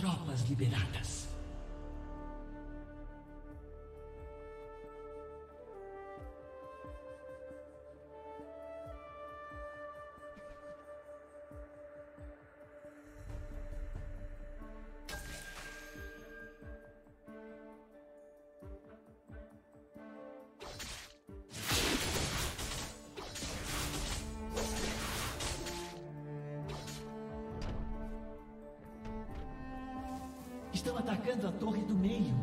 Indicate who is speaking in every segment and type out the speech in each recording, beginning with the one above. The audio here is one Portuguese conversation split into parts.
Speaker 1: Tropas liberadas. Estão atacando a torre do meio.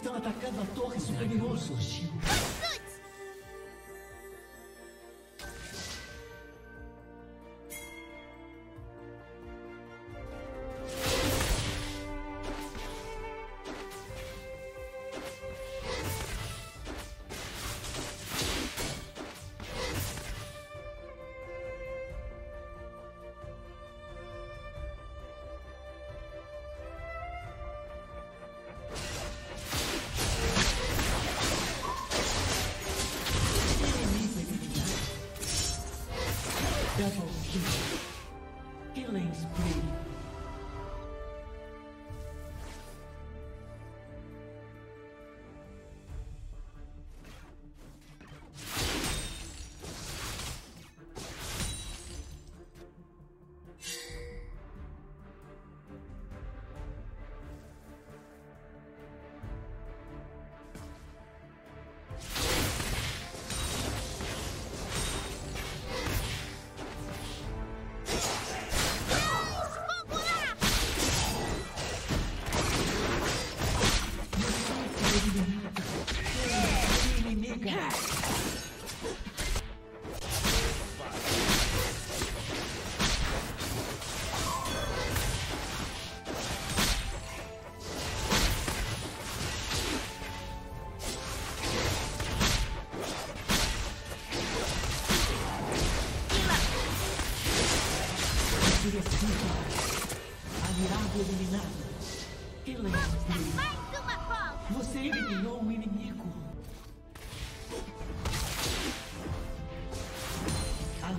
Speaker 1: Estão atacando a torre superior, Surgiu.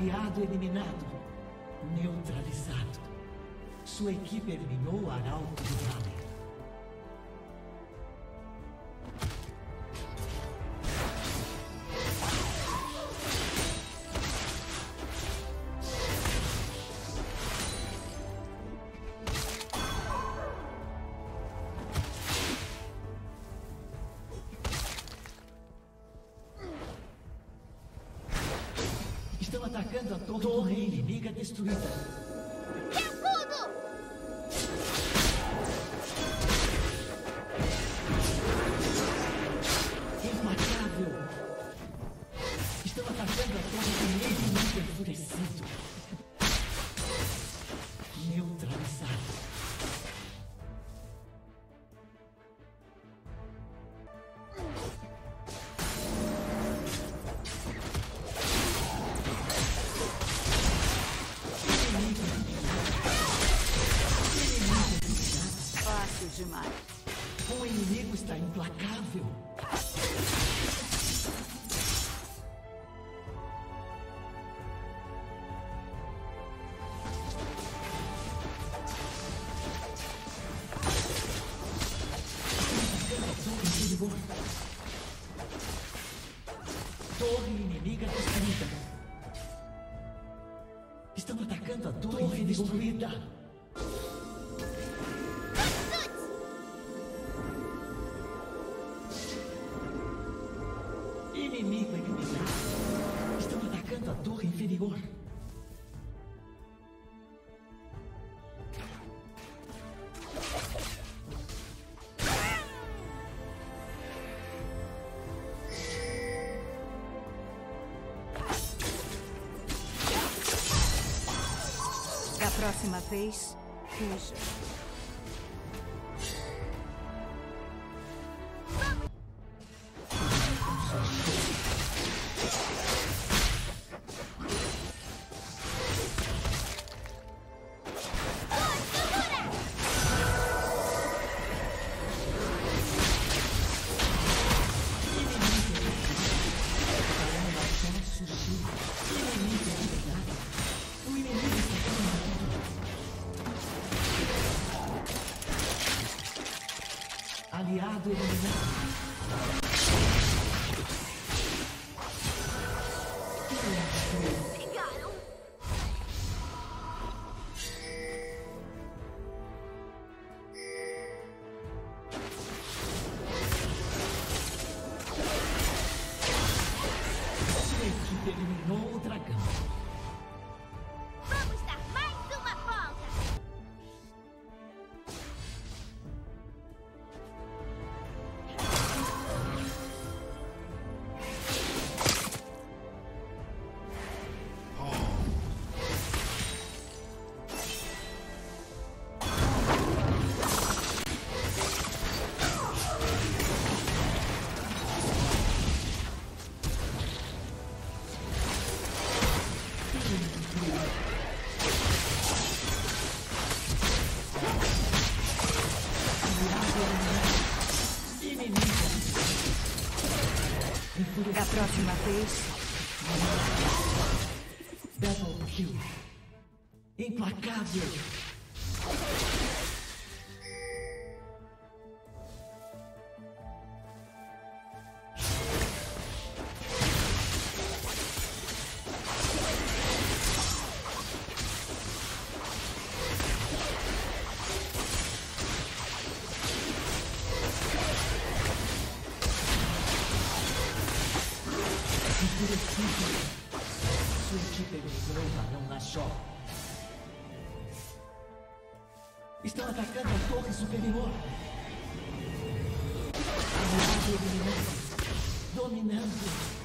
Speaker 1: Aliado eliminado. Neutralizado. Sua equipe eliminou o Arauto do Vale. Atacando a torre, torre inimiga destruída. Inimiga destruída. Estão atacando a torre, destruída.
Speaker 2: Próxima vez, fuja.
Speaker 1: Eliminou o dragão.
Speaker 2: Próxima vez,
Speaker 1: Double kill. Implacável. A torre superior. Aliado eliminado. Dominando. Torre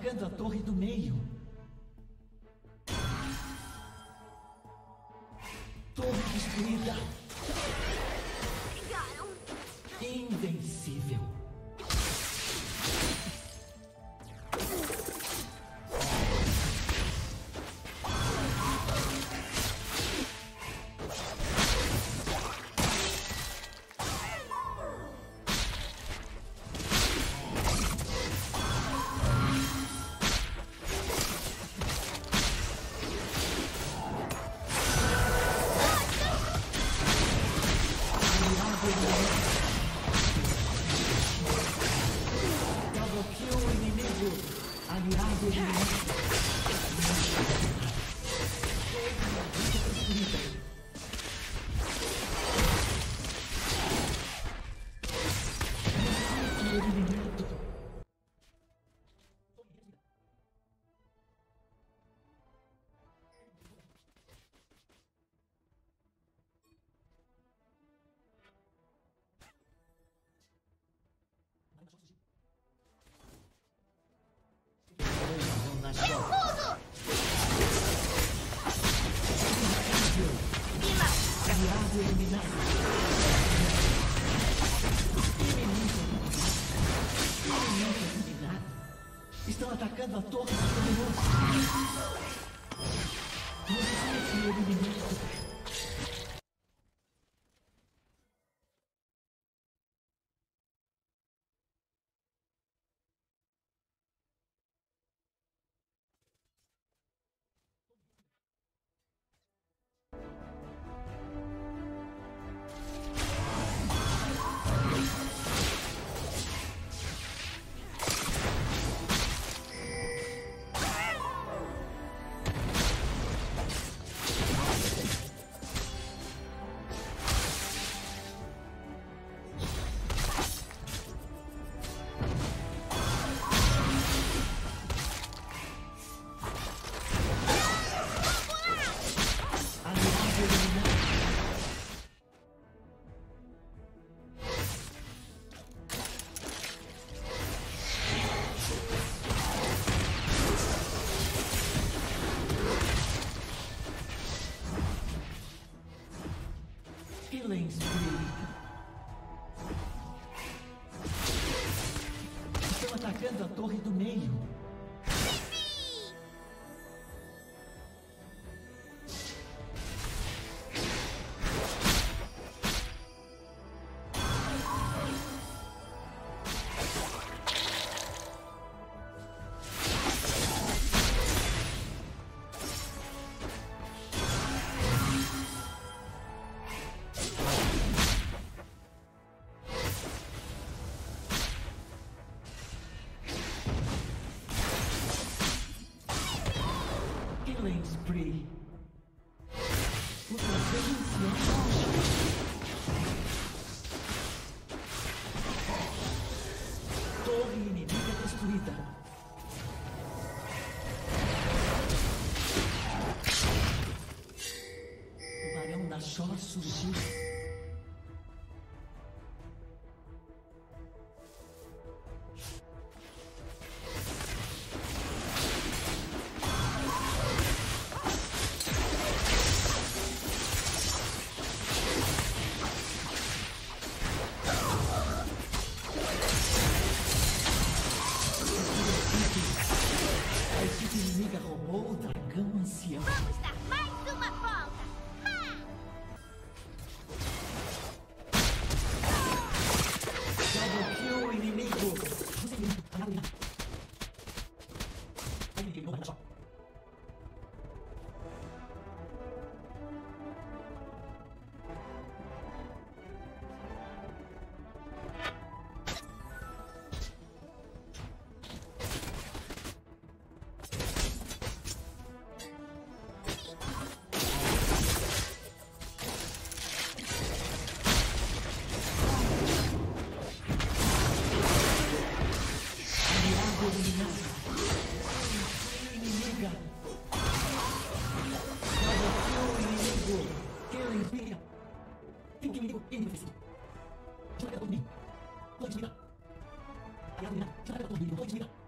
Speaker 1: atacando a torre do meio. Atacando a torre do. Você foi eliminado. Aliado Killing spree. Estão atacando a torre do meio. Killing 天気見ること、縁起です。調べたことに、こいつ見た。やるな、調べたことに、こいつ見た。